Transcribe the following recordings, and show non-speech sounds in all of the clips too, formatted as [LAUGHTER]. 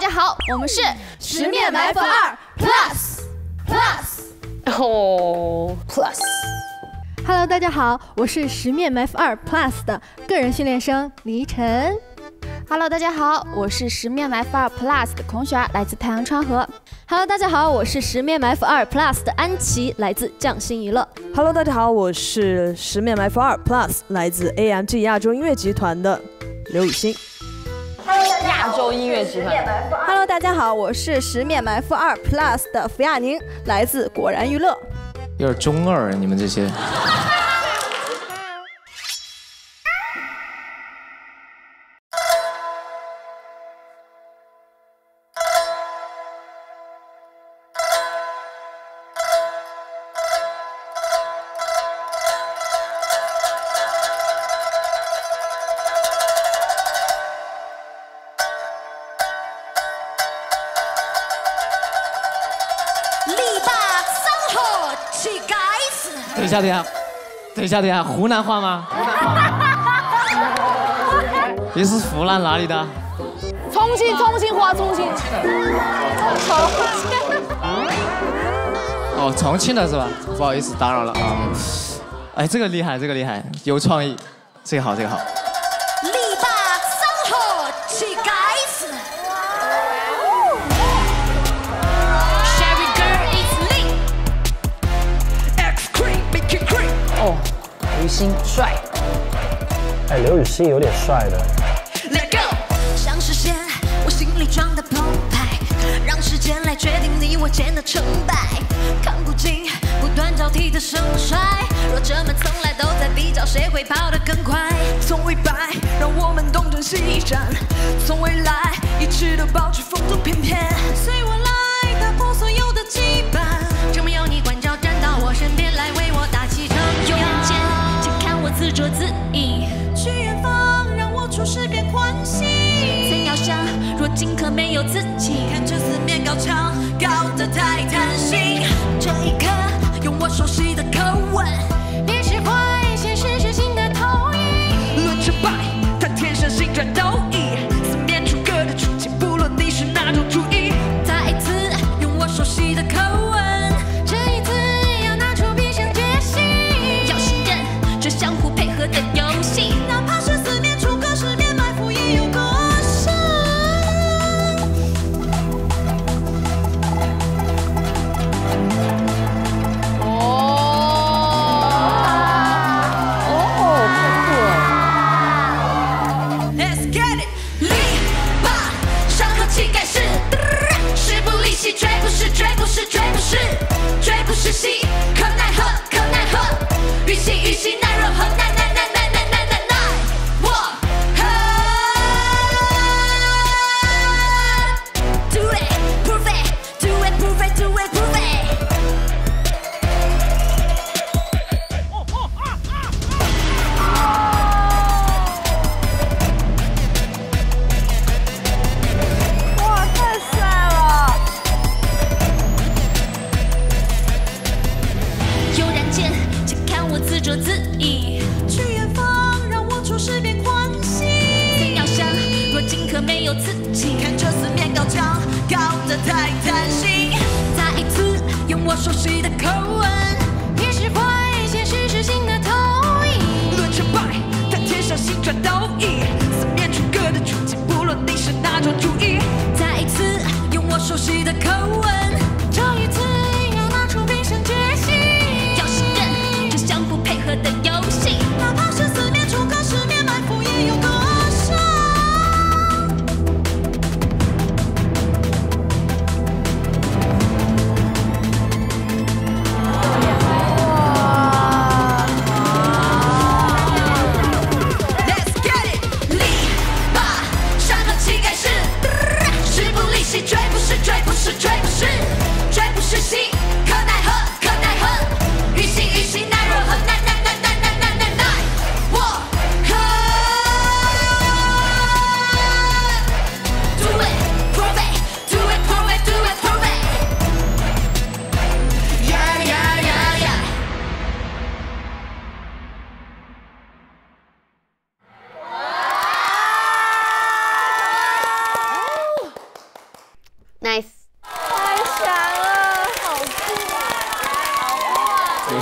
家好，我们是十面埋伏二 Plus Plus 哦 Plus。Hello，大家好，我是十面埋伏二 Plus 的个人训练生黎晨。Hello，大家好，我是十面埋伏二 Plus 的孔雪儿，来自太阳川河。Hello，大家好，我是十面埋伏二 Plus 的安琪，来自匠心娱乐。Hello，大家好，我是十面埋伏二 Plus，来自 AMG 亚洲音乐集团的刘雨欣。亚洲音乐集团。Hello，大家好，我是十面埋伏二 Plus 的福亚宁，来自果然娱乐。有点中二，你们这些。一下，等一下，等一下，等一下，湖南话吗？湖南话。你是湖南哪里的？重庆，重庆话，重庆。哦，重庆的是吧？不好意思，打扰了啊。哎，这个厉害，这个厉害，有创意，这个好，这个好。星帅。哎，刘雨昕有点帅的。Let go，想实现我心里装的澎湃，让时间来决定你我间的成败。看不尽不断交替的盛衰，弱者们从来都在比较谁会跑得更快。从未败，让我们东征西战，从未来一直都保持风度翩翩。随我来，打破所有的羁绊，自作自饮，去远方，让我处事变欢喜。怎样想，若今刻没有自己，看这四面高墙，高得太贪心。这一刻，用我熟悉的口吻，别释怀，现实是新的投影。论成败，谈天生心转斗意，四面楚歌的处境，不论你是哪种主意。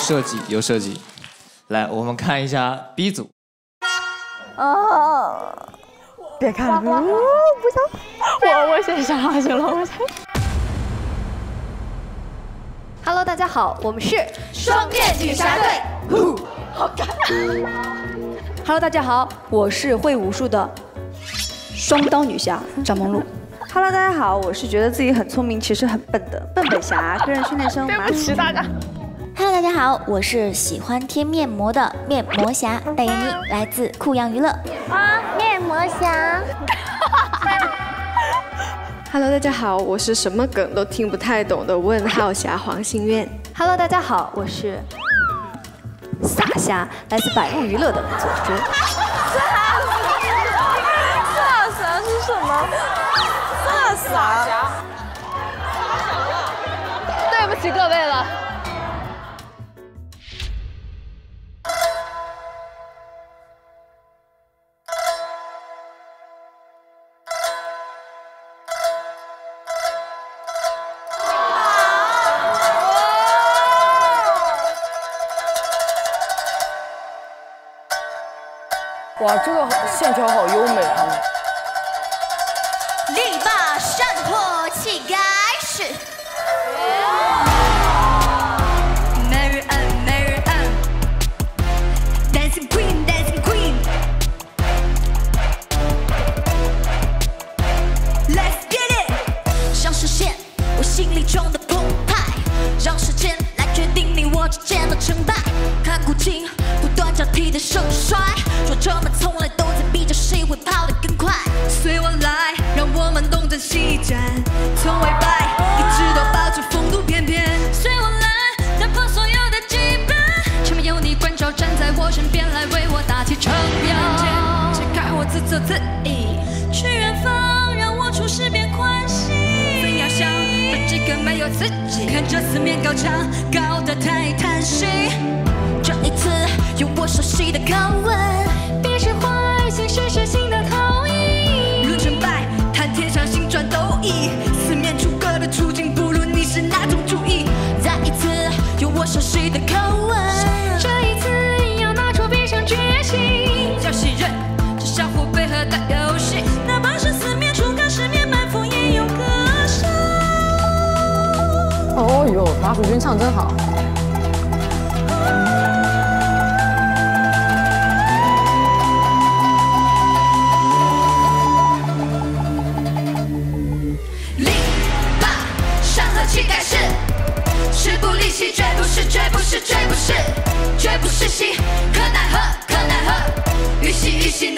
设计，有设计。来，我们看一下 B 组。别看了，不想，我我先下去了，我先。Hello，大家好，我们是双面女侠队。Hello，大家好，我是会武术的双刀女侠张梦露。Hello，大家好，我是觉得自己很聪明，其实很笨的笨笨侠个人训练生马对不起大家。Hello，大家好，我是喜欢贴面膜的面膜侠代言人，来自酷阳娱乐。啊，面膜侠。[LAUGHS] Hello，大家好，我是什么梗都听不太懂的问号侠黄心愿。Hello，大家好，我是撒侠，来自百物娱乐的左哲。飒飒是什么？飒飒。对不起各位了。哇，这个线条好优美啊！力霸山火气盖世。Mary Ann, Mary Ann, Dancing Queen, Dancing Queen. Let's get it！想实现我心里装的澎湃，让时间来决定你我之间的成败。看古今，不断交替的盛衰，看这四面高墙，高得太贪心。这一次有我熟悉的口吻，别是坏心事是新的投影。论成败，谈天上星转斗移，哦呦，马蜀君唱真好。力霸山河气盖世，势不离兮，绝不是，绝不是，绝不是，绝不是戏，可奈何，可奈何，欲兮欲兮，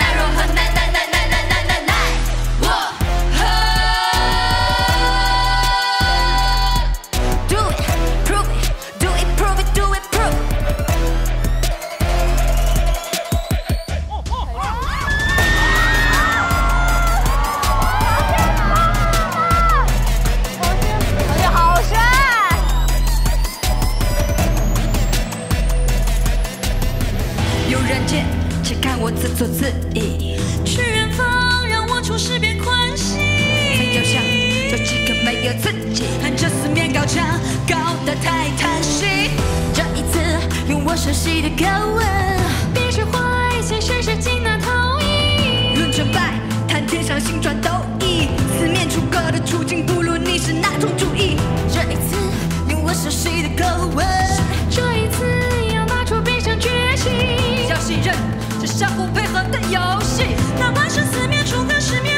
有人见，且看我自作自已。去远方，让我处事变欢喜。曾有想，这几个没有自己，看着四面高墙，高得太贪心。这一次，用我熟悉的口吻，别是坏心事是尽难投影。论成败，谈天上心转斗意，四面楚歌的处境，不论你是哪种主意。这一次，用我熟悉的口吻，这相互配合的游戏，哪怕是四面楚歌，十面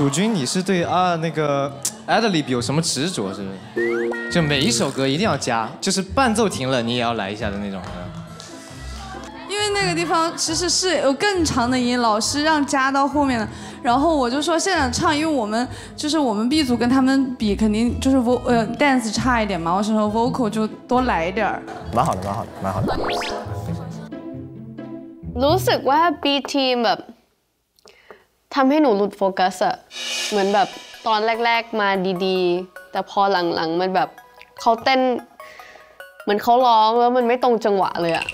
蜀君，你是对啊那个 [TSK] Adlib 有什么执着是不是？就每一首歌一定要加，就是伴奏停了你也要来一下的那种。因为那个地方其实是有更长的音，老师让加到后面的，然后我就说现场唱，因为我们就是我们 B 组跟他们比，肯定就是 vo 呃 dance 差一点嘛，我想说 vocal 就多来一点儿。蛮好的，蛮好的，蛮好的。 รู้สึกว่า B team แบบ ทำให้หนูหลุดโฟกัสอะเหมือนแบบตอนแรก ๆมาดีๆ แต่พอหลังๆมันแบบเขาเต้น เหมือนเขาร้องแล้วมันไม่ตรงจังหวะเลยอะ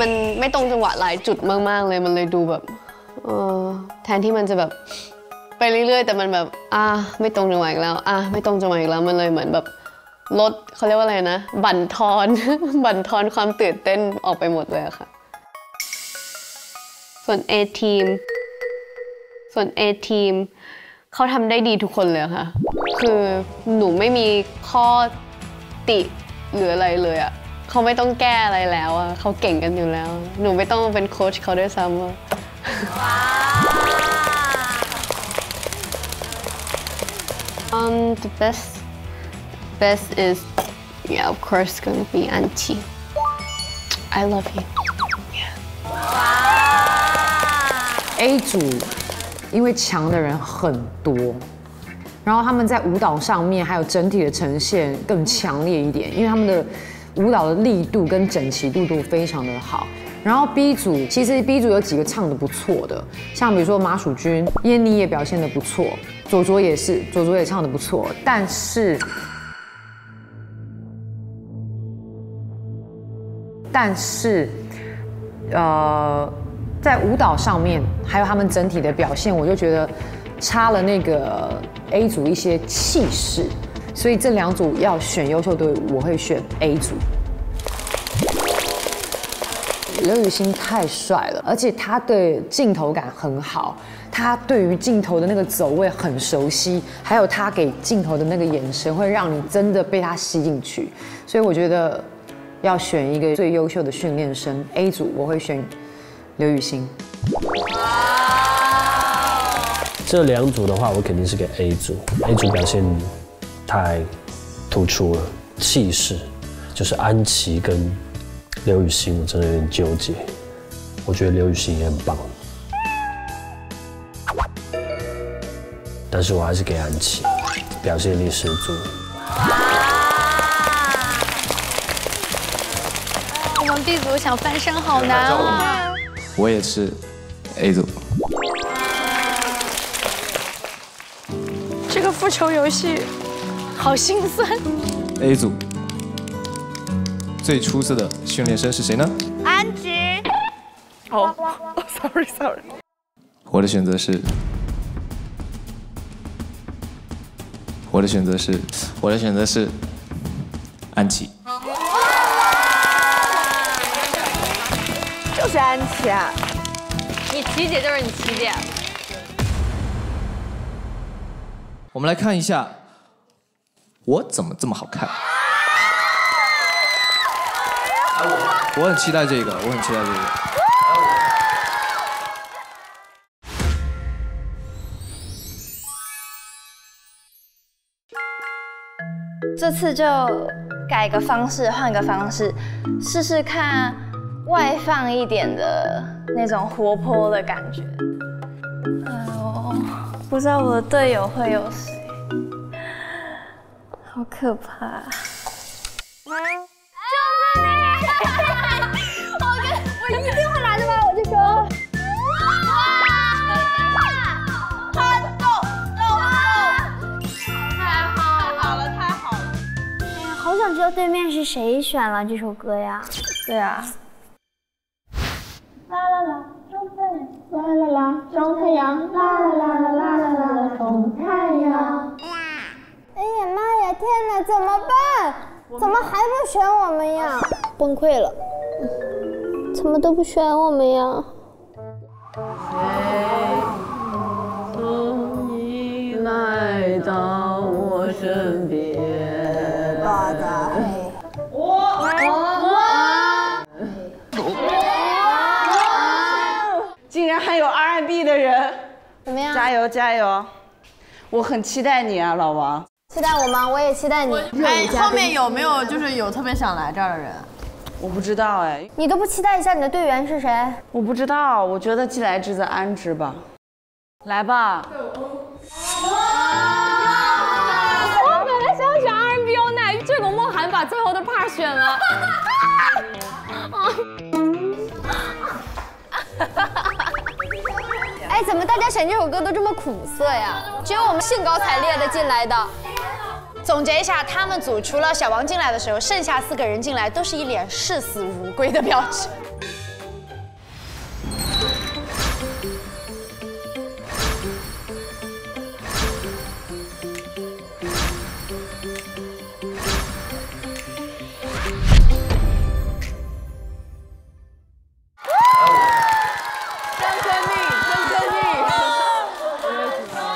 มันไม่ตรงจังหวะหลายจุดมากๆเลยมันเลยดูแบบออแทนที่มันจะแบบไปเรื่อยๆ แต่มันแบบ อ่าไม่ตรงจังหวะอีกแล้ว อ่าไม่ตรงจังหวะอีกแล้วมันเลยเหมือนแบบ ลดเขาเรียกว่าอะไรนะ บั่นทอน บั่นทอนความตื่นเต้นออกไปหมดเลยอะค่ะ ส่วน A ทีมส่วน A ทีมเขาทำได้ดีทุกคนเลยอะค่ะ คือหนูไม่มีข้อติหรืออะไรเลยอะเขาไม่ต้องแก้อะไรแล้วอะเขาเก่งกันอยู่แล้ว หนูไม่ต้องเป็นโค้ชเขาด้วยซ้ำอะ um the best best is yeah of course gonna be auntie. I love you. A 组因为强的人很多，然后他们在舞蹈上面还有整体的呈现更强烈一点，因为他们的舞蹈的力度跟整齐度都非常的好。然后 B 组其实 B 组有几个唱的不错的，像比如说马蜀君、燕妮也表现的不错，左左也是，左左也唱的不错，但是但是呃，在舞蹈上面还有他们整体的表现，我就觉得差了那个 A 组一些气势，所以这两组要选优秀队伍，我会选 A 组。刘雨欣太帅了，而且他的镜头感很好，他对于镜头的那个走位很熟悉，还有他给镜头的那个眼神，会让你真的被他吸进去。所以我觉得要选一个最优秀的训练生 A 组，我会选刘雨欣。这两组的话，我肯定是给 A 组。A 组表现太突出了，气势就是安琪跟刘雨欣，我真的有点纠结。我觉得刘雨欣也很棒，但是我还是给安琪，表现力十足。B 组想翻身好难啊！我也是 A 组。这个复仇游戏好心酸。A 组最出色的训练生是谁呢？安吉。哦，[LAUGHS] sorry sorry。我的选择是，我的选择是，我的选择是安琪。就是安琪啊！你琪姐就是你琪姐。我们来看一下，我怎么这么好看？我很期待这个，我很期待这个。这次就改个方式，换个方式，试试看外放一点的那种活泼的感觉。哎呦，不知道我的队友会有谁，好可怕！就是你！我 [LAUGHS] 跟我一定会来的吧？我就说。很动，动动！太好好了，太好了！哎呀，好想知道对面是谁选了这首歌呀？对啊。啦啦啦，种太阳，啦啦啦，种太阳，啦啦啦啦啦啦啦啦，种太阳。哎呀妈呀，天哪，怎么办？怎么还不选我们呀？崩溃了，怎么都不选我们呀？终于来到我身边。加油加油！我很期待你啊，老王。期待我吗？我也期待你。哎，后面有没有就是有特别想来这儿的人？我不知道哎，你都不期待一下你的队员是谁？我不知道，我觉得既来之则安之吧。来吧。我本来想选 R&B 优奶，结果梦涵把最后的 part 选了。怎么大家选这首歌都这么苦涩呀？只有我们兴高采烈的进来的。总结一下，他们组除了小王进来的时候，剩下四个人进来都是一脸视死如归的表情。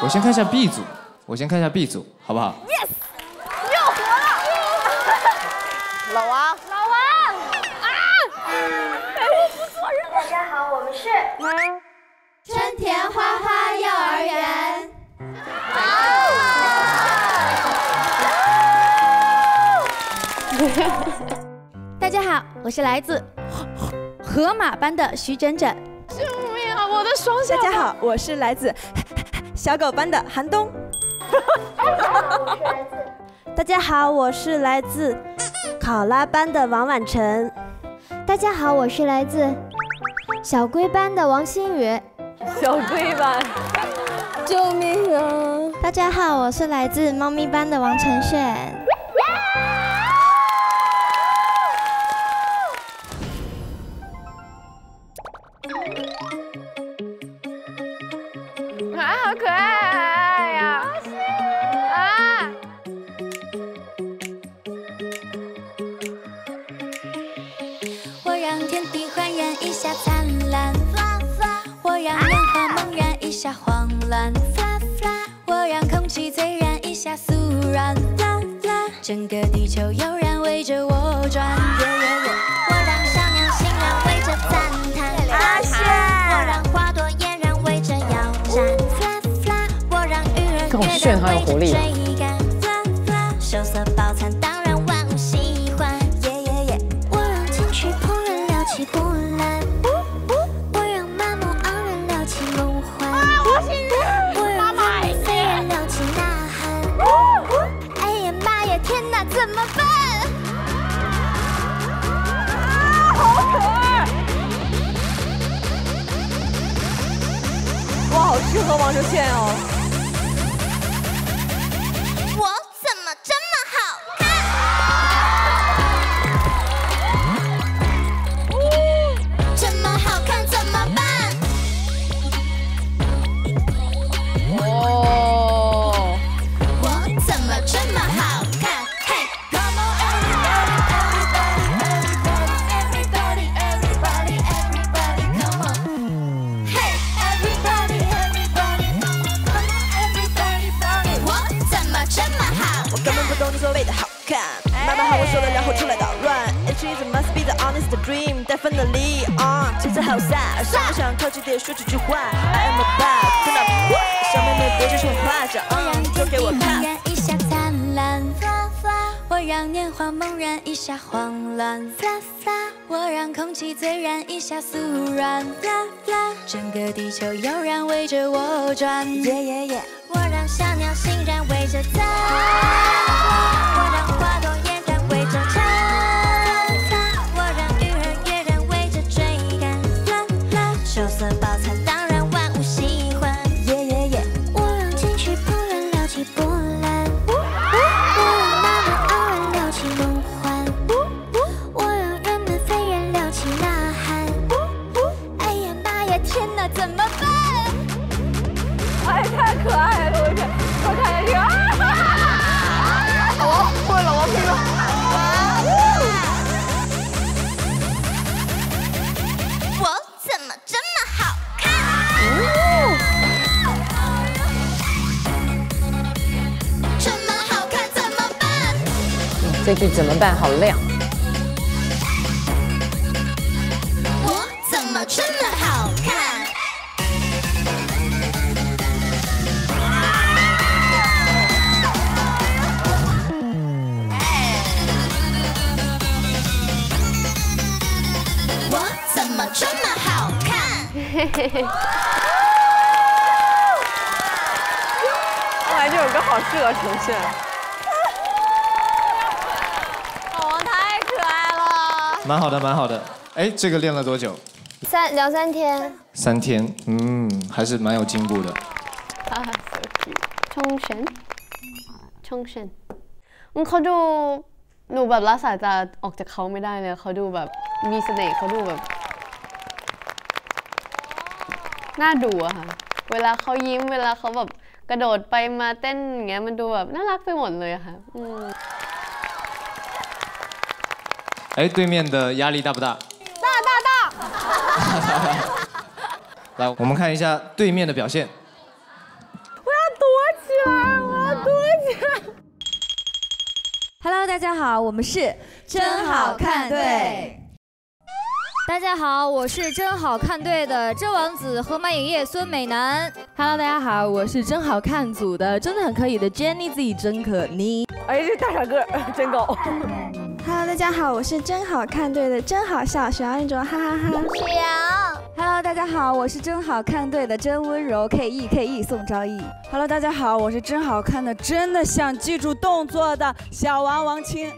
我先看一下 B 组，我先看一下 B 组，好不好？Yes，又活了。老王，老王啊！哎，我不做人了。大家好，我们是春田花花幼儿园。大家好，我是来自河马班的徐整整。救命啊！我的双下大家好，我是来自小狗班的韩东。[LAUGHS] 大家好，我是来自考拉班的王婉晨。大家好，我是来自小龟班的王新宇。小龟班，救命啊！大家好，我是来自猫咪班的王晨炫。一下灿烂，我让年华猛然一下慌乱，我让空气醉然一下酥软，整个地球悠然围着我转，我让小鸟欣然围着赞叹，我让花朵嫣然围着摇颤，我让鱼儿这好炫好有活力啊。追天哦。让年华猛然一下慌乱，我让空气醉然一下酥软，整个地球悠然围着我转，耶耶耶！我让小鸟欣然围着赞，这怎么办？好亮。我怎么这么好看？我怎么这么好看？嘿嘿嘿。哇，这首歌好适合重庆。蛮好的，蛮好的。哎，这个练了多久？三两三天。三天，嗯，还是蛮有进步的。啊，so cute。冲绳，冲绳。อืมเขาดูหนูแบบละสายตาออกจากเขาไม่ได้เลยเขาดูแบบมีเสน่ห์เขาดูแบบน่าดูอะค่ะ เวลาเขายิ้มเวลาเขาแบบกระโดดไปมาเต้นอย่างเงี้ยมันดูแบบน่ารักไปหมดเลยอะค่ะอืม 哎，对面的压力大不大？大大大。[LAUGHS] 来，我们看一下对面的表现。我要躲起来，我要躲起来。Hello，大家好，我们是真好看队。大家好，我是真好看队的真王子河马影业孙美男。Hello，大家好，我是真好看组的真的很可以的 Jenny 自己真可妮。哎，这大傻个真高。大家好，我是真好看队的真好笑小安卓，哈哈哈。小。Hello，大家好，我是真好看队的真温柔 K E K E 宋昭义。Hello，大家好，我是真好看的，真的想记住动作的小王王青。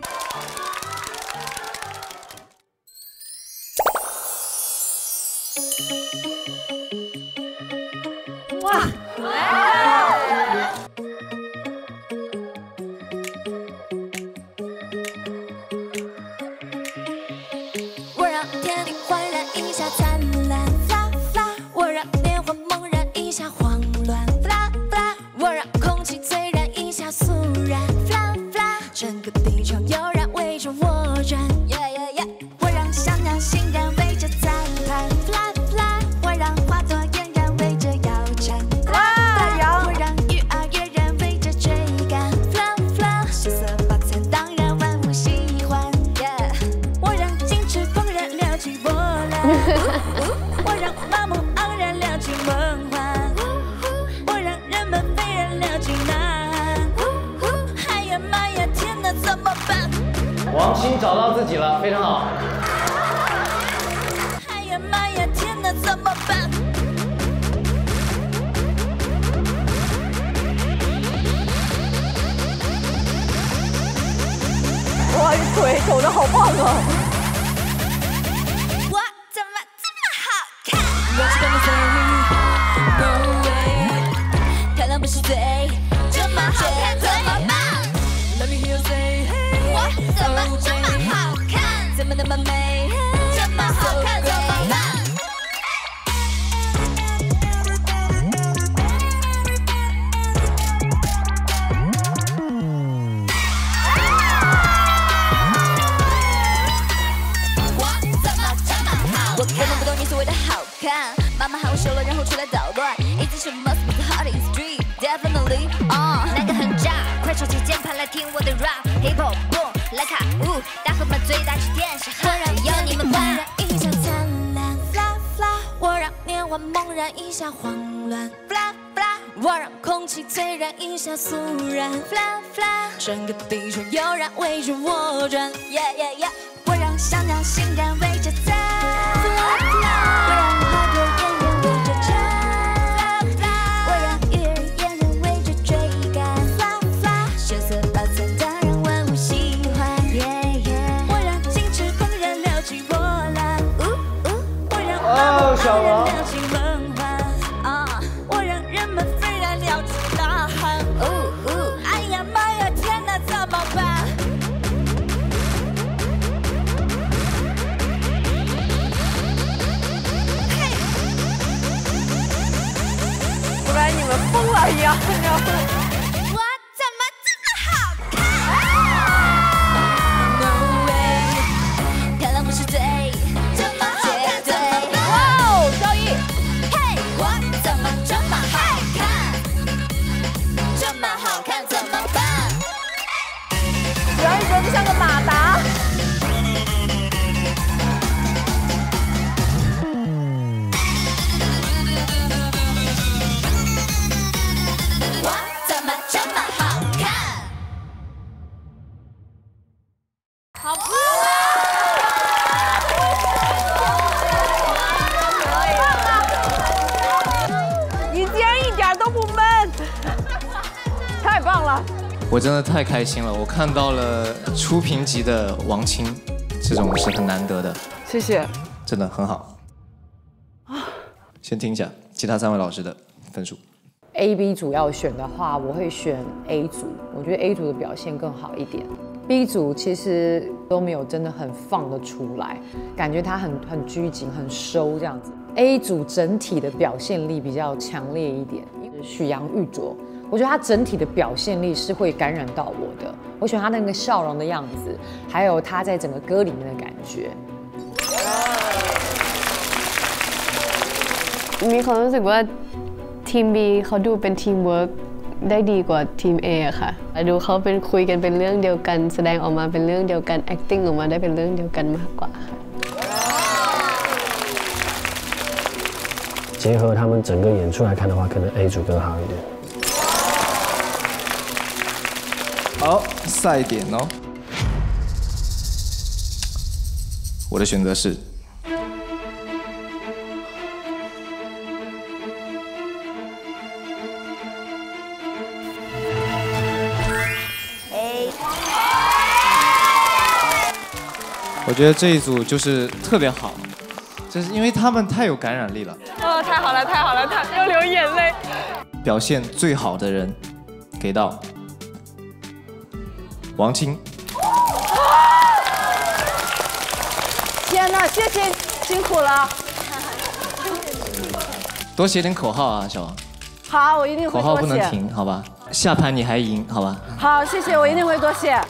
找到自己了，非常好。哎呀妈呀，天哪，怎么办？哇，这腿抖的好棒啊！整个地球太开心了，我看到了初评级的王青，这种是很难得的，谢谢。真的很好。先听一下其他三位老师的分数。A、B 组要选的话，我会选 A 组，我觉得 A 组的表现更好一点。B 组其实都没有真的很放得出来，感觉他很很拘谨、很收这样子。A 组整体的表现力比较强烈一点，许阳玉卓，我觉得他整体的表现力是会感染到我的。我喜欢他那个笑容的样子，还有他在整个歌里面的感觉。มีความรู้สึกว่าทีม B เขาดูเป็นทีมเวิร์กได้ดีกว่าทีม A อะค่ะดูเขาเป็นคุยกันเป็นเรื่องเดียวกัน แสดงออกมาเป็นเรื่องเดียวกัน acting ออกมาได้เป็นเรื่องเดียวกันมากกว่าค่ะ 结合他们整个演出来看的话，可能 A 组更好一点。好，赛点哦。我的选择是我觉得这一组就是特别好，就是因为他们太有感染力了。哦，太好了，太好了，太要流眼泪。表现最好的人给到王青。天哪，谢谢，辛苦了。多写点口号啊，小王。好，我一定会口号。不能停，好吧？下盘你还赢，好吧？好，谢谢，我一定会多写。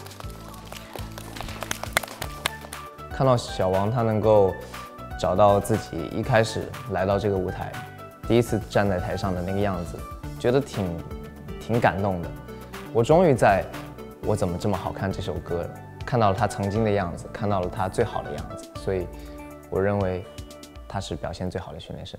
看到小王他能够找到自己一开始来到这个舞台，第一次站在台上的那个样子，觉得挺挺感动的。我终于在《我怎么这么好看》这首歌看到了他曾经的样子，看到了他最好的样子，所以我认为他是表现最好的训练生。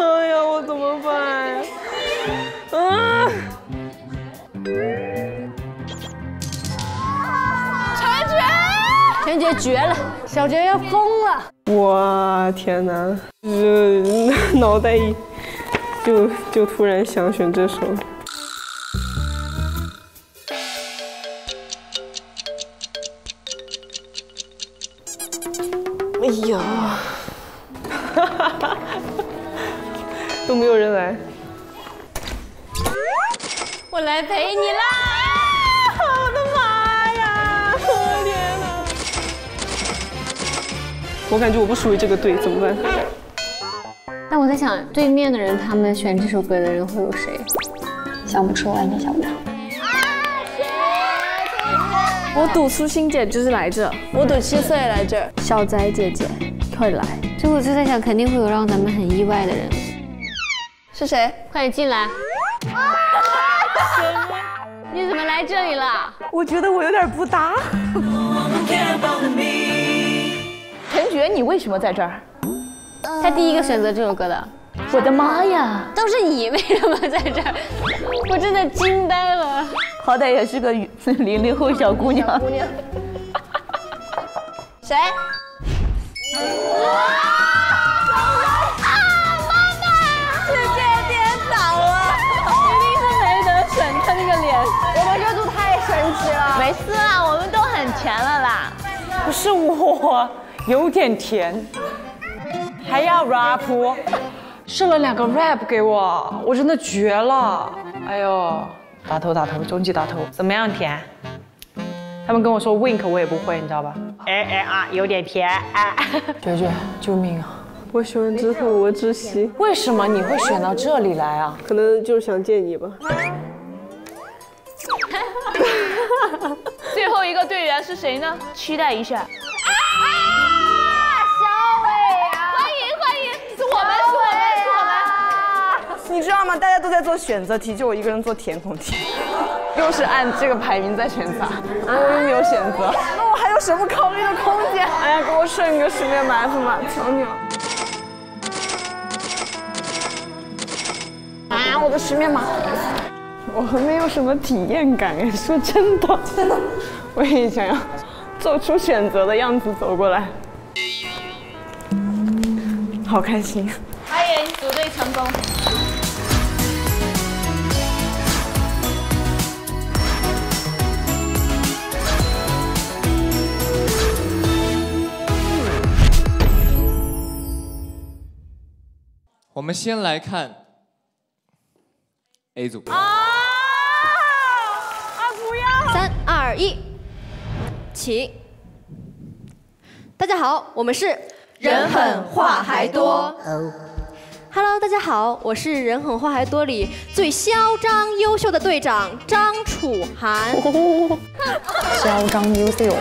哎呀，我怎么办？啊！陈杰，陈杰绝了，小杰要疯了。我天哪，这脑袋一就就突然想选这首。我感觉我不属于这个队，怎么办？但我在想，对面的人他们选这首歌的人会有谁？想不出，完全想不出。我赌苏欣姐就是来这，我赌七岁来这。小仔姐姐会来。所以我就在想，肯定会有让咱们很意外的人。是谁？快点进来！[LAUGHS] 你怎么来这里了？我觉得我有点不搭。陈珏，你为什么在这儿？他第一个选择这首歌的。我的妈呀！都是你，为什么在这儿？我真的惊呆了。好歹也是个零零后小姑娘。[LAUGHS] 谁？世界颠倒了，一定是没得选，他那个脸，我们热度太神奇了。没事啦，我们都很甜了啦。不是我，有点甜，还要 rap，设了两个 rap 给我，我真的绝了。哎呦，打头打头，终极打头，怎么样甜？他们跟我说 wink 我也不会，你知道吧？哎哎啊，有点甜哎。[LAUGHS] 绝绝，救命啊！我喜欢之后我窒息。为什么你会选到这里来啊？可能就是想见你吧。[LAUGHS] 最后一个队员是谁呢？期待一下。啊！[LAUGHS] 你知道吗？大家都在做选择题，就我一个人做填空题，[LAUGHS] 又是按这个排名在选择，我又没有选择，那我还有什么考虑的空间？哎呀，给我剩一个十面埋伏嘛，求你了！啊，我的十面埋伏，我很没有什么体验感哎，说真的，真的，我也想要做出选择的样子走过来，好开心。欢迎组队成功。我们先来看 A 组。啊！不要三二一，起！大家好，我们是人狠话还多。Hello，大家好，我是《人狠话还多》里最嚣张优秀的队长张楚涵。[LAUGHS] 嚣张优秀。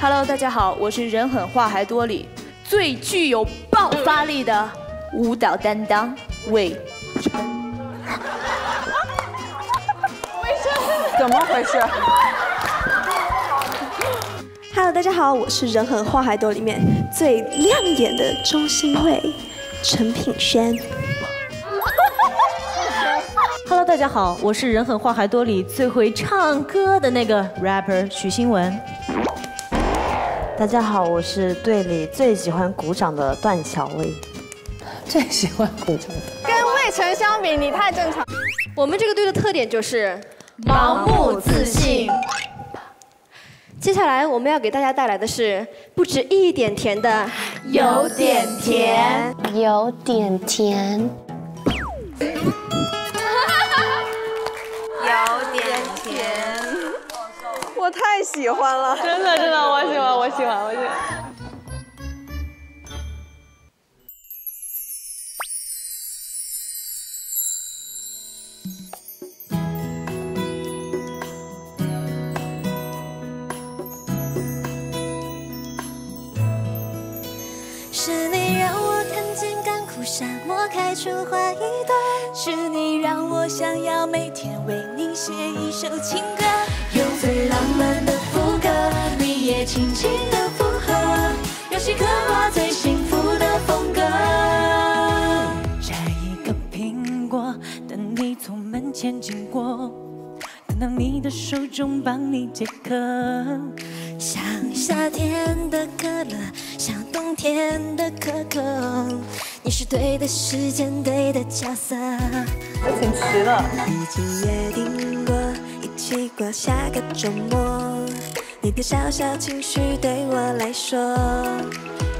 Hello，大家好，我是《人狠话还多》里最具有爆发力的舞蹈担当魏晨。[LAUGHS] 怎么回事？Hello，大家好，我是《人狠话还多》里面最亮眼的中心位陈品轩。[LAUGHS] Hello，大家好，我是《人狠话还多》里最会唱歌的那个 rapper 许新文。大家好，我是队里最喜欢鼓掌的段小薇。最喜欢鼓掌的。跟魏晨相比，你太正常。我们这个队的特点就是盲目自信。接下来我们要给大家带来的是不止一点甜的，有点甜，有点甜。太喜欢了，真的真的，我喜欢，我喜欢，我喜欢。是你沙漠开出花一朵，是你让我想要每天为你写一首情歌，用最浪漫的副歌，你也轻轻的附和，用心刻画最幸福的风格。摘一个苹果，等你从门前经过，等到你的手中帮你解渴。像夏天的可乐，像冬天的可可，你是对的时间，对的角色。我挺迟了。已经约定过，一起过下个周末。你的小小情绪对我来说，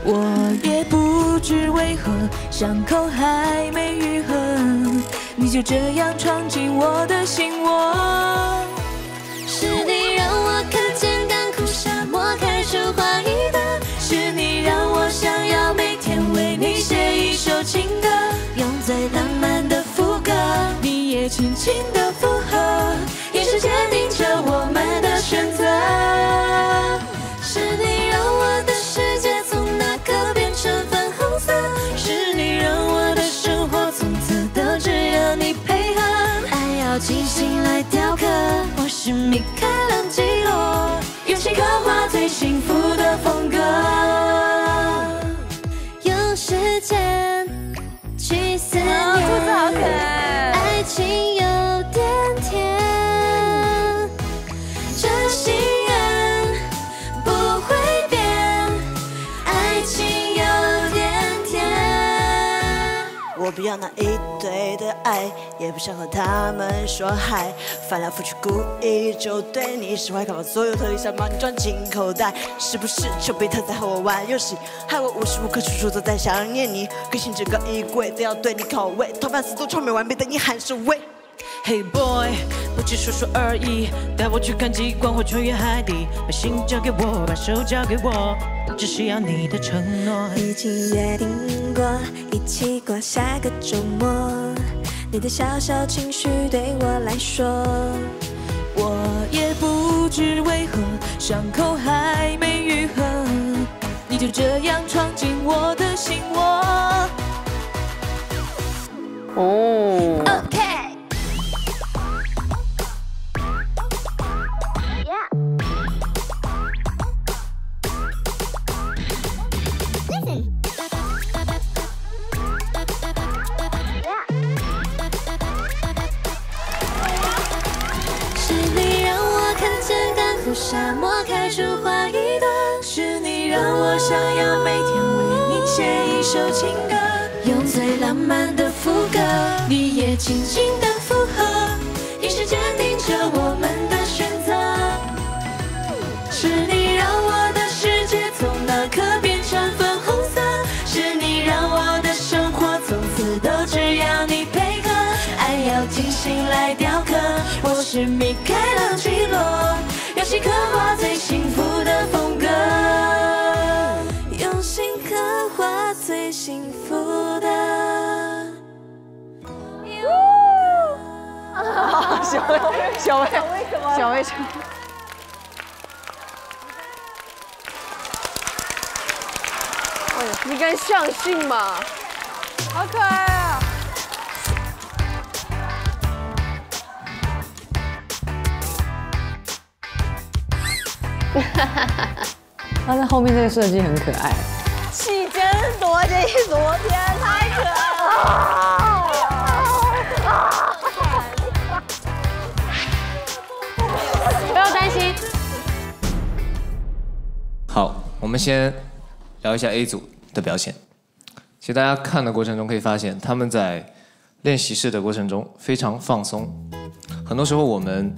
我也不知为何，伤口还没愈合，你就这样闯进我的心窝。首情歌，用最浪漫的副歌，你也轻轻的附和，眼神坚定着我们的选择。是你让我的世界从那刻变成粉红色，是你让我的生活从此都只有你配合。爱要精心来雕刻，我是米开朗基罗，用心刻画最幸福的风格。那一堆的爱，也不想和他们说嗨，翻来覆去故意就对你使坏，看把所有特意想把你装进口袋，是不是丘比特在和我玩游戏，害我无时无刻处处都在想念你，更新整个衣柜都要对你口味，头发丝都穿没完，毕等你喊是喂。Hey boy，不只说说而已，带我去看极光或穿越海底，把心交给我，把手交给我，只需要你的承诺。已经约定过，一起过下个周末。你的小小情绪对我来说，我也不知为何，伤口还没愈合，你就这样闯进我的心窝。哦。OK。最浪漫的副歌，你也轻轻的附和，一时坚定着我们的选择。是你让我的世界从那刻变成粉红色，是你让我的生活从此都只要你配合，爱要精心来雕刻。我是米开朗基罗，用心刻画最幸福的风小薇，小薇，小薇，小薇。你敢相信吗？好可爱啊！它在后面这个设计很可爱。气真多，这一昨天太可爱了。我们先聊一下 A 组的表现。其实大家看的过程中可以发现，他们在练习室的过程中非常放松。很多时候我们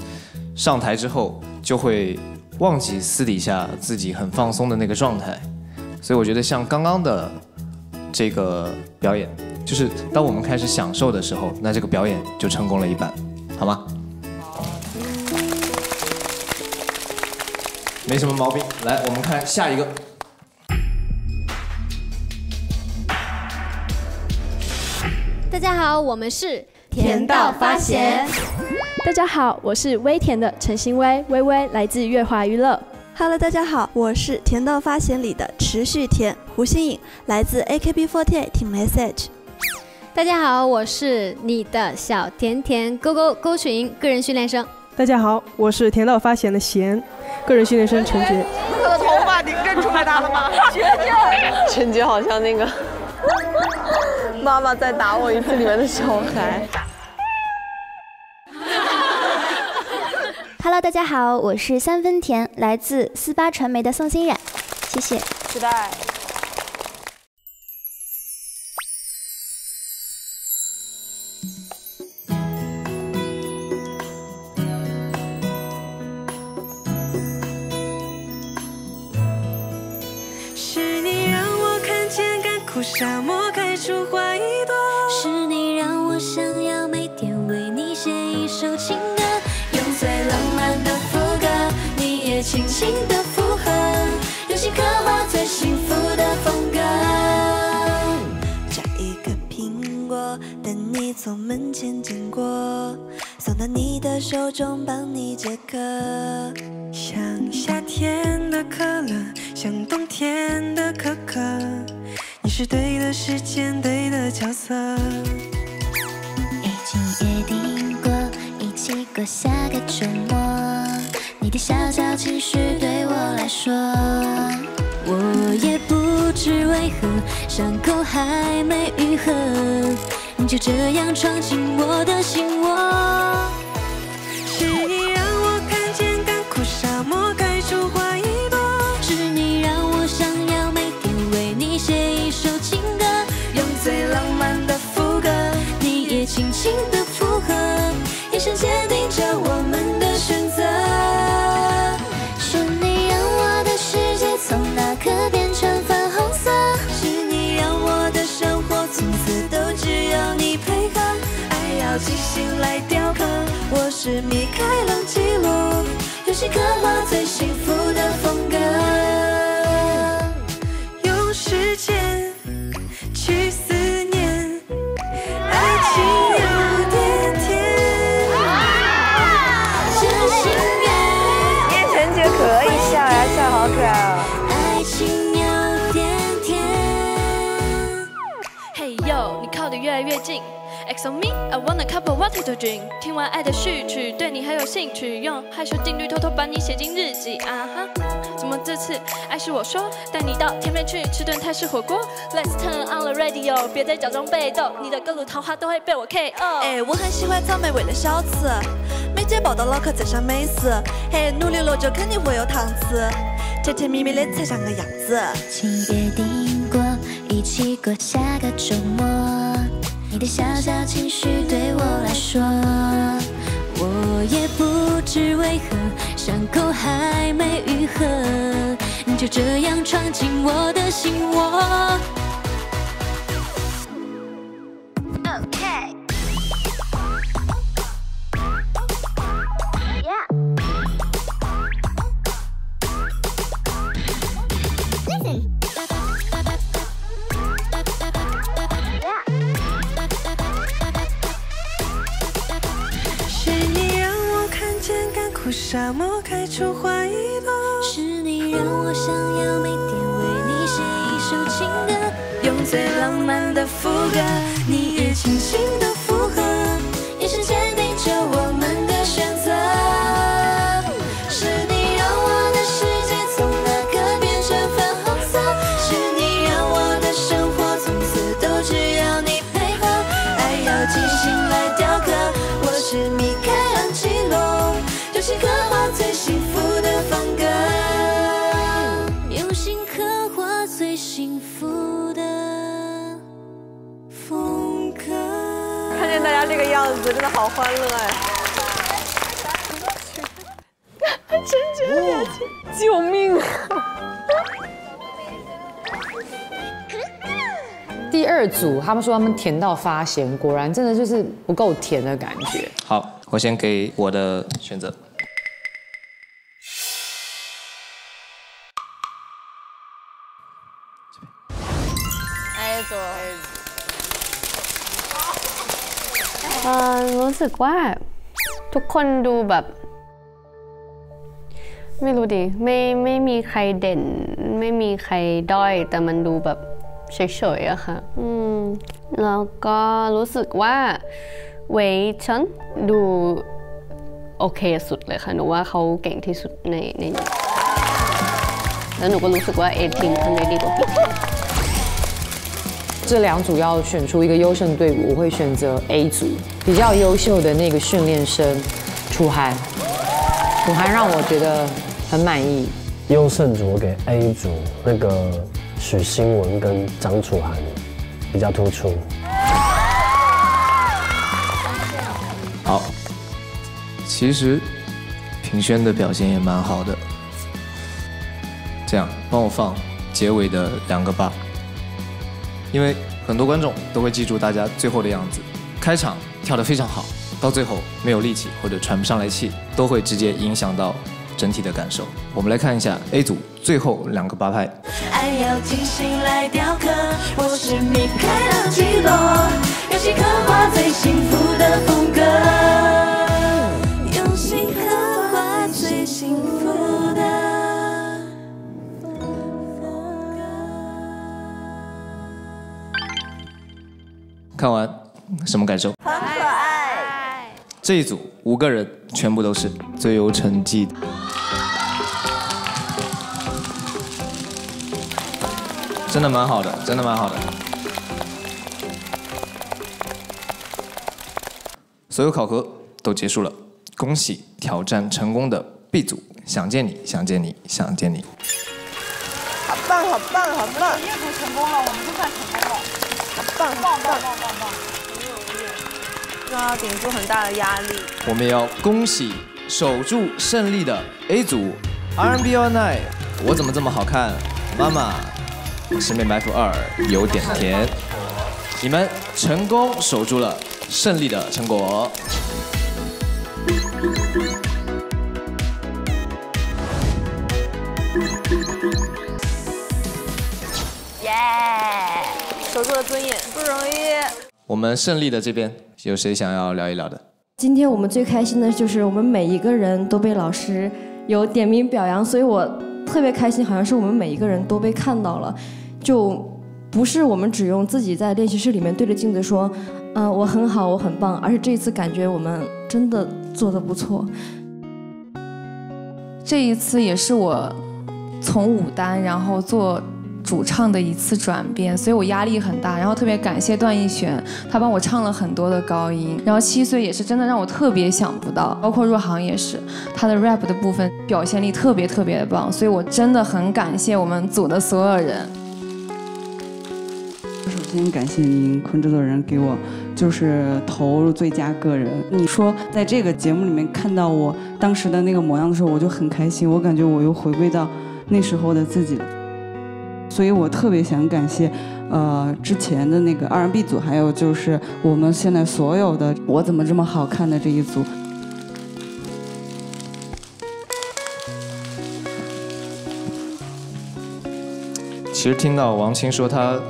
上台之后就会忘记私底下自己很放松的那个状态，所以我觉得像刚刚的这个表演，就是当我们开始享受的时候，那这个表演就成功了一半，好吗？没什么毛病。来，我们看下一个。大家好，我们是甜到发咸。大家好，我是微甜的陈欣薇，微微来自月华娱乐。Hello，大家好，我是《甜到发咸》里的持续甜胡心颖，来自 AKB48 Team Message。大家好，我是你的小甜甜勾勾勾群个人训练生。大家好，我是甜到发咸的咸，个人训练生陈杰。他的头发，你认出来他了吗？[LAUGHS] 绝绝！陈杰好像那个 [LAUGHS] 妈妈再打我一次里面的小孩。[LAUGHS] Hello，大家好，我是三分甜，来自四八传媒的宋欣冉，谢谢。期待。沙漠开出花一朵，是你让我想要每天为你写一首情歌，用最浪漫的副歌，你也轻轻的附和，用心刻画最幸福的风格。摘一个苹果，等你从门前经过，送到你的手中，帮你解渴。像夏天的可乐，像冬天的可可，你是对的时间，对的角色。已经约定过，一起过下个周末。你的小小情绪对我来说，我也不知为何，伤口还没愈合，你就这样闯进我的心窝。是米开朗基罗，用心刻画最幸福的风格，听完爱的序曲，对你很有兴趣，用害羞定律偷偷把你写进日记啊哈。怎么这次爱是我说，带你到天边去吃顿泰式火锅？Let's turn on the radio，别再假装被动，你的各路桃花都会被我 KO。哎，我很喜欢草莓味的小吃，每天姐报道了，可真像美食。嘿，努力了就肯定会有糖吃，甜甜蜜蜜的才像个样子。请约定过，一起过下个周末。你的小小情绪对我来说，我也不知为何伤口还没愈合，你就这样闯进我的心窝。沙漠开出花一朵，是你让我想要每天为你写一首情歌，用最浪漫的副歌，你也轻轻的附和，眼神坚定着我。的好欢乐哎！真觉得救命啊！第二组他们说他们甜到发咸，果然真的就是不够甜的感觉。好，我先给我的选择。 สึกว่าทุกคนดูแบบ ไม่รู้ดิไม่ไม่มีใครเด่น ไม่มีใครด้อย แต่มันดูแบบเฉยๆอะค่ะ อืม แล้วก็รู้สึกว่าเวชันดูโอเคสุดเลยค่ะ หนูว่าเขาเก่งที่สุดในในนี้แล้วหนูก็รู้สึกว่าเอทิงทำได้ดีกว่า 这两组要选出一个优胜队伍，我会选择 A 组，比较优秀的那个训练生楚涵。楚涵让我觉得很满意。优胜组我给 A 组，那个许新文跟张楚涵比较突出。好，其实平轩的表现也蛮好的。这样，帮我放结尾的两个八，因为很多观众都会记住大家最后的样子。开场跳得非常好，到最后没有力气或者喘不上来气，都会直接影响到整体的感受。我们来看一下 A 组最后两个八拍。爱要精心来雕刻，我是米开朗基罗，用心刻画最幸福的风格，看完什么感受？很可爱。这一组五个人全部都是最有成绩的，真的蛮好的，真的蛮好的。所有考核都结束了，恭喜挑战成功的 B 组，想见你，想见你，想见你。好棒，好棒，好棒！业主成功了，我们就算成功了。好棒，棒棒棒棒棒！又要顶住很大的压力。我们也要恭喜守住胜利的 A 组 R&B All Night，我怎么这么好看？妈妈，十面埋伏二有点甜，你们成功守住了胜利的成果。耶！守住了尊严，不容易。我们胜利的这边有谁想要聊一聊的？今天我们最开心的就是我们每一个人都被老师有点名表扬，所以我特别开心，好像是我们每一个人都被看到了，就不是我们只用自己在练习室里面对着镜子说，呃，我很好，我很棒，而是这一次感觉我们真的做得不错。这一次也是我从舞担，然后做主唱的一次转变，所以我压力很大。然后特别感谢段奕璇，他帮我唱了很多的高音。然后七岁也是真的让我特别想不到，包括若航也是，他的 rap 的部分表现力特别特别的棒，所以我真的很感谢我们组的所有人。首先感谢您坤制作人给我就是投入最佳个人。你说在这个节目里面看到我当时的那个模样的时候，我就很开心，我感觉我又回归到那时候的自己了。所以我特别想感谢，呃，之前的那个 R&B 组，还有就是我们现在所有的“我怎么这么好看”的这一组。其实听到王青说他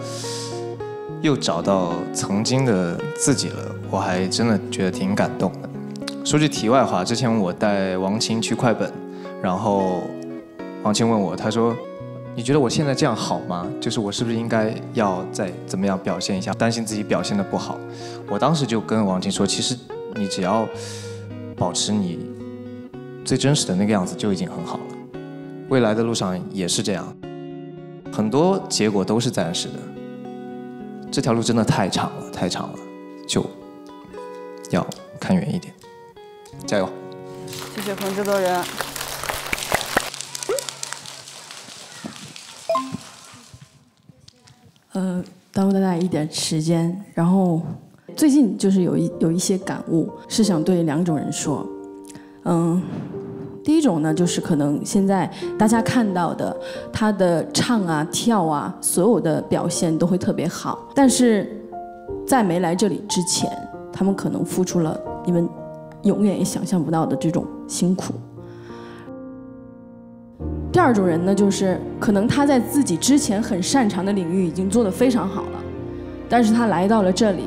又找到曾经的自己了，我还真的觉得挺感动的。说句题外话，之前我带王青去快本，然后王青问我，他说：“你觉得我现在这样好吗？就是我是不是应该要再怎么样表现一下？担心自己表现的不好。”我当时就跟王晶说：“其实你只要保持你最真实的那个样子就已经很好了，未来的路上也是这样。”很多结果都是暂时的，这条路真的太长了，太长了，就要看远一点，加油！谢谢彭制作人。呃，耽误大家一点时间，然后最近就是有一有一些感悟，是想对两种人说，嗯。第一种呢，就是可能现在大家看到的他的唱啊、跳啊，所有的表现都会特别好，但是在没来这里之前，他们可能付出了你们永远也想象不到的这种辛苦。第二种人呢，就是可能他在自己之前很擅长的领域已经做得非常好了，但是他来到了这里，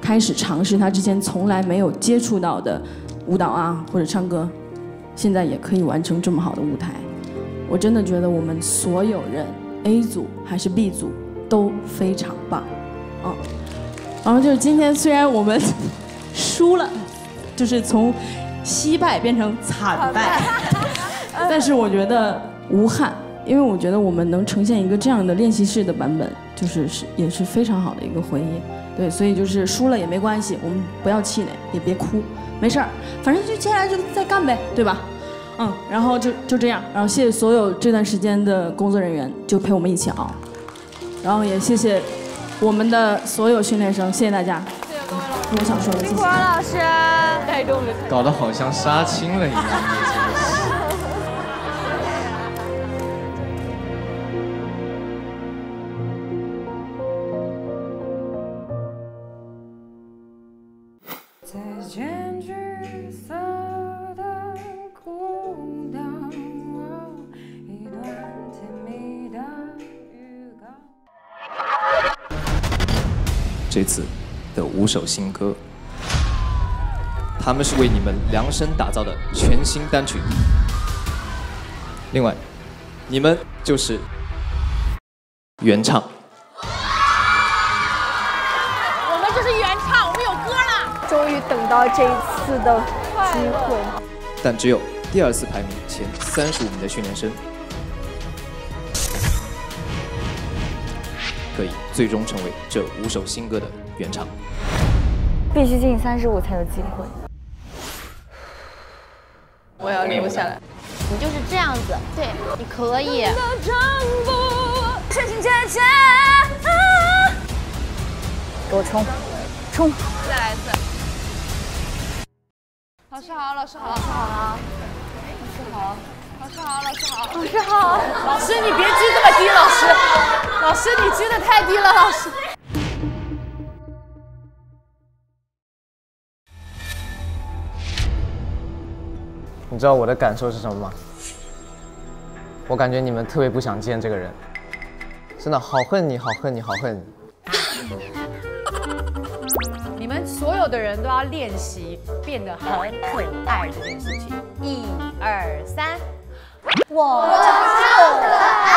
开始尝试他之前从来没有接触到的舞蹈啊，或者唱歌。现在也可以完成这么好的舞台，我真的觉得我们所有人 A 组还是 B 组都非常棒，嗯，然后就是今天虽然我们输了，就是从惜败变成惨败，但是我觉得无憾，因为我觉得我们能呈现一个这样的练习室的版本，就是是也是非常好的一个回忆，对，所以就是输了也没关系，我们不要气馁，也别哭。没事儿，反正就接下来就再干呗，对吧？嗯，然后就就这样，然后谢谢所有这段时间的工作人员，就陪我们一起熬，然后也谢谢我们的所有训练生，谢谢大家。谢谢各位老师。我想说的，谢谢。老师，带动的。搞得好像杀青了一样。[LAUGHS] 这次的五首新歌，他们是为你们量身打造的全新单曲。另外，你们就是原唱。我们就是原唱，我们有歌了。终于等到这一次的机会。但只有第二次排名前三十五名的训练生。可以最终成为这五首新歌的原唱，必须进三十五才有机会。我要留下来，你就是这样子，对，你可以。给我冲，冲！再来一次。老师好，老师好，老师好，老师好。老师好，老师好，老师好，老师你别鞠这么低，老师，老师你鞠的太低了，老师。你知道我的感受是什么吗？我感觉你们特别不想见这个人，真的好恨你，好恨你，好恨你。你们所有的人都要练习变得很可爱这件事情。一二三。我就可爱。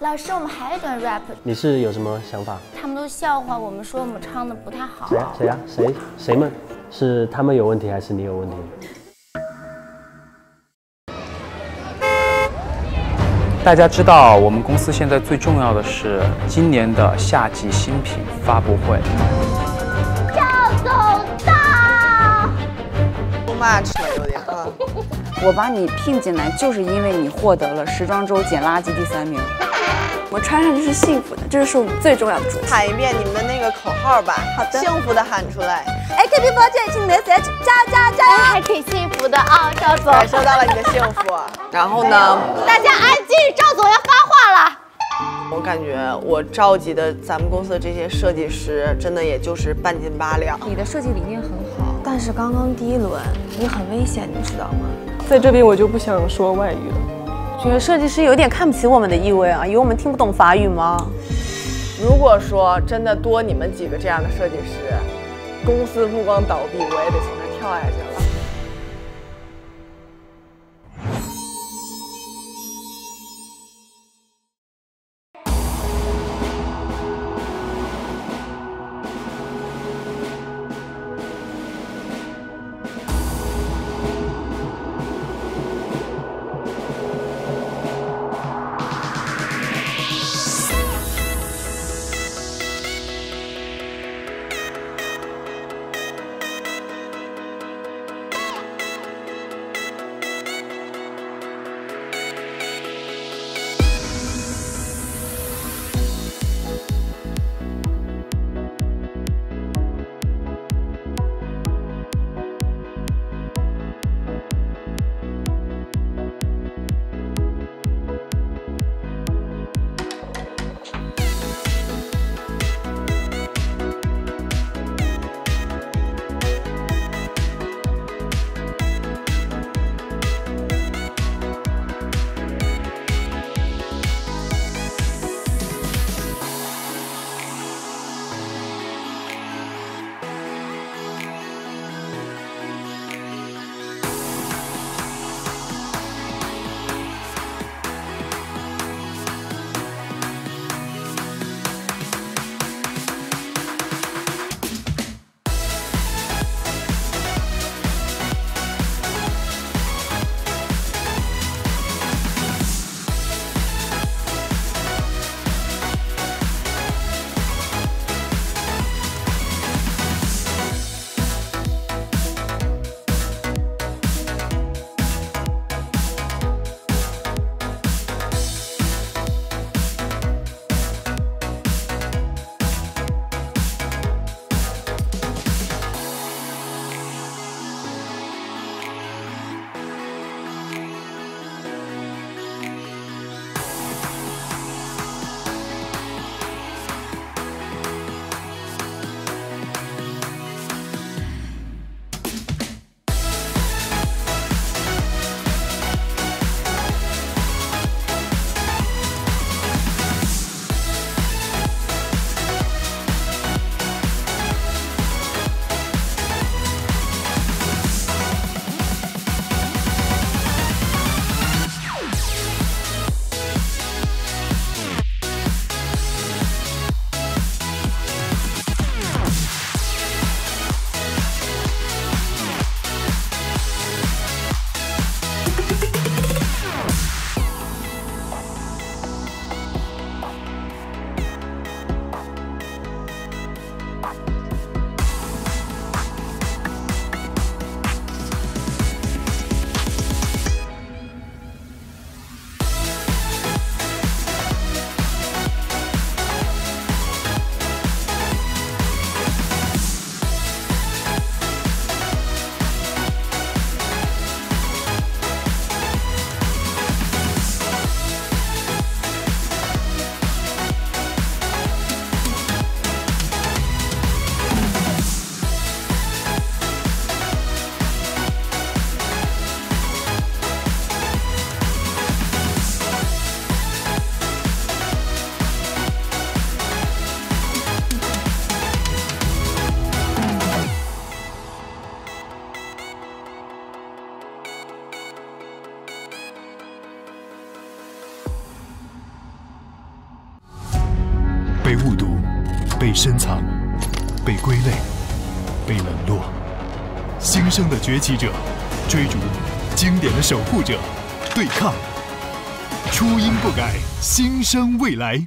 老师，我们还有一段 rap。你是有什么想法？他们都笑话我们，说我们唱的不太好。谁呀？谁呀？谁？谁们？是他们有问题，还是你有问题？大家知道，我们公司现在最重要的是今年的夏季新品发布会。赵总到，too much 了有点啊。我把你聘进来，就是因为你获得了时装周捡垃圾第三名。我穿上就是幸福的，这是我们最重要的主题。喊一遍你们的那个口号吧。好的，幸福的喊出来。AKB48 请你的加加加！还挺幸福的啊，赵总。感受到了你的幸福。[LAUGHS] 然后呢？大家安静，赵总要发话了。我感觉我召集的咱们公司的这些设计师，真的也就是半斤八两。你的设计理念很好，但是刚刚第一轮你很危险，你知道吗？在这边我就不想说外语了。觉得设计师有点看不起我们的意味啊，以为我们听不懂法语吗？如果说真的多你们几个这样的设计师，公司不光倒闭，我也得从这跳下去了。生的崛起者，追逐经典的守护者，对抗初音不改，新生未来。